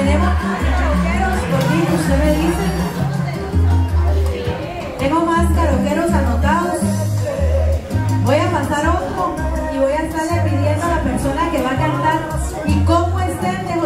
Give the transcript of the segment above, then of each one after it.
Tenemos caroqueros, gordito, usted me dice. Tengo más caroqueros anotados. Voy a pasar otro y voy a estarle pidiendo a la persona que va a cantar y cómo es el de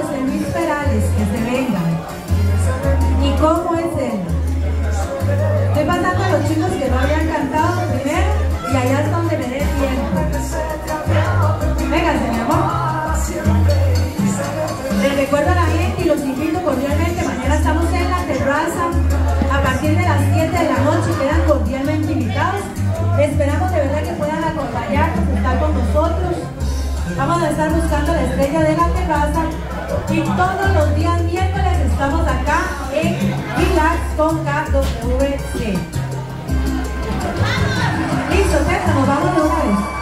los invito cordialmente. Mañana estamos en la terraza a partir de las 7 de la noche. Quedan cordialmente invitados. Esperamos de verdad que puedan acompañarnos, estar con nosotros. Vamos a estar buscando la estrella de la terraza y todos los días miércoles estamos acá en Relax con KWC. Listo, Tessa, nos vamos de una vez.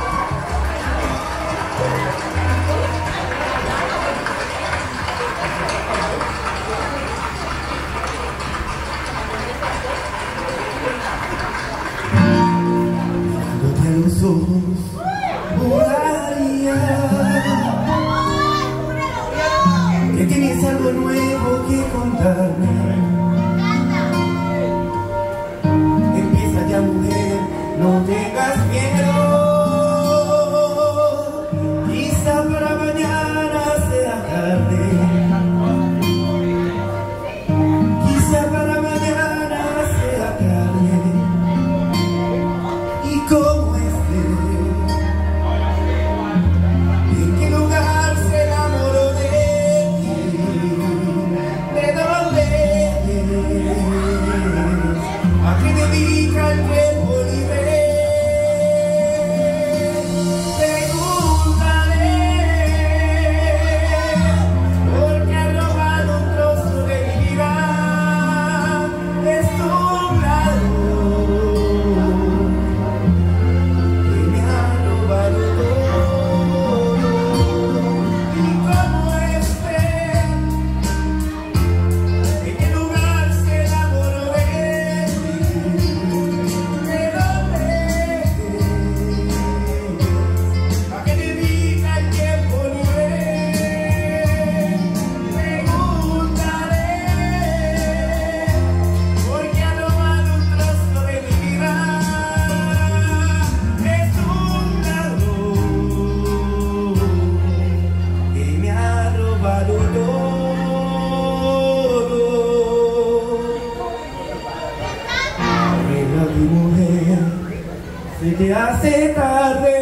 soul. Te hace tarde.